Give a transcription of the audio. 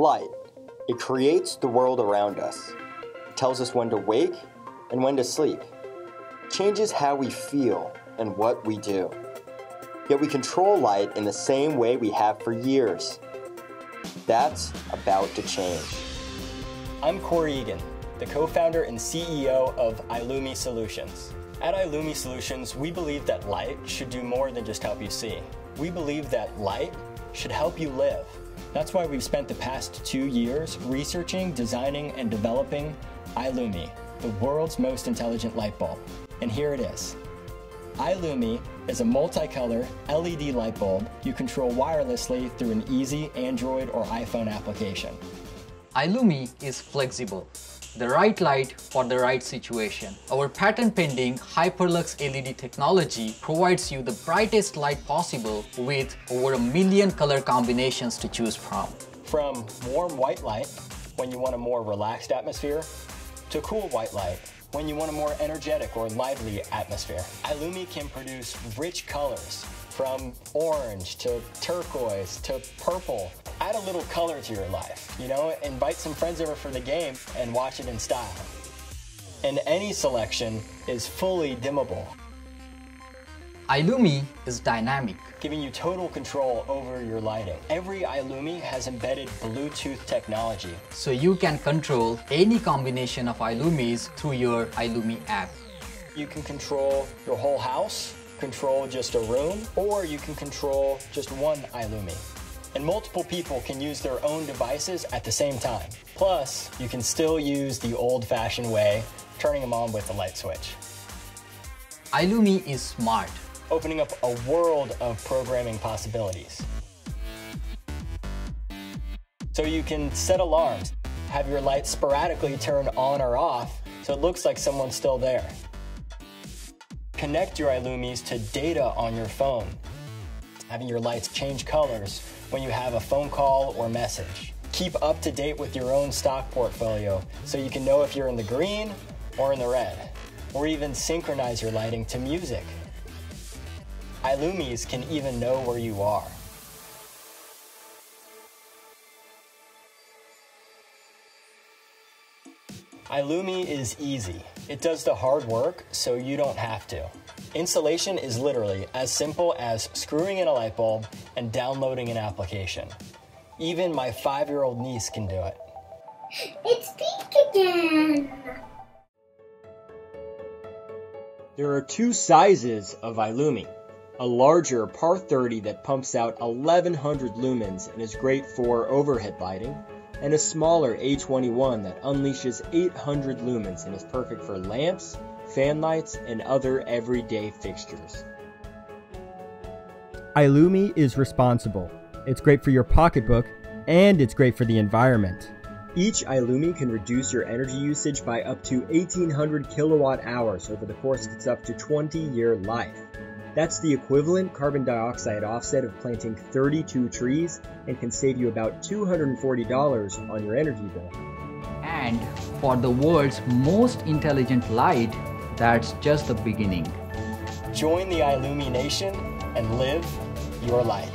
Light. It creates the world around us. It tells us when to wake and when to sleep. It changes how we feel and what we do. Yet we control light in the same way we have for years. That's about to change. I'm Corey Egan, the co-founder and CEO of iLumi Solutions. At iLumi Solutions, we believe that light should do more than just help you see. We believe that light should help you live. That's why we've spent the past two years researching, designing, and developing iLumi, the world's most intelligent light bulb. And here it is. iLumi is a multicolor LED light bulb you control wirelessly through an easy Android or iPhone application iLumi is flexible, the right light for the right situation. Our patent pending Hyperlux LED technology provides you the brightest light possible with over a million color combinations to choose from. From warm white light, when you want a more relaxed atmosphere, to cool white light, when you want a more energetic or lively atmosphere. iLumi can produce rich colors from orange to turquoise to purple. Add a little color to your life, you know, invite some friends over for the game and watch it in style. And any selection is fully dimmable. iLumi is dynamic, giving you total control over your lighting. Every iLumi has embedded Bluetooth technology. So you can control any combination of iLumis through your iLumi app. You can control your whole house control just a room, or you can control just one iLumi. And multiple people can use their own devices at the same time. Plus, you can still use the old-fashioned way, turning them on with the light switch. iLumi is smart, opening up a world of programming possibilities. So you can set alarms, have your lights sporadically turn on or off so it looks like someone's still there. Connect your iLumis to data on your phone, having your lights change colors when you have a phone call or message. Keep up to date with your own stock portfolio so you can know if you're in the green or in the red, or even synchronize your lighting to music. iLumis can even know where you are. iLumi is easy. It does the hard work so you don't have to. Installation is literally as simple as screwing in a light bulb and downloading an application. Even my five-year-old niece can do it. It's pink again! There are two sizes of iLumi. A larger PAR 30 that pumps out 1100 lumens and is great for overhead lighting, and a smaller A21 that unleashes 800 lumens and is perfect for lamps, fan lights, and other everyday fixtures. iLumi is responsible. It's great for your pocketbook, and it's great for the environment. Each iLumi can reduce your energy usage by up to 1800 kilowatt hours over the course of its up to 20 year life. That's the equivalent carbon dioxide offset of planting 32 trees and can save you about $240 on your energy bill. And for the world's most intelligent light, that's just the beginning. Join the iLumi Nation and live your light.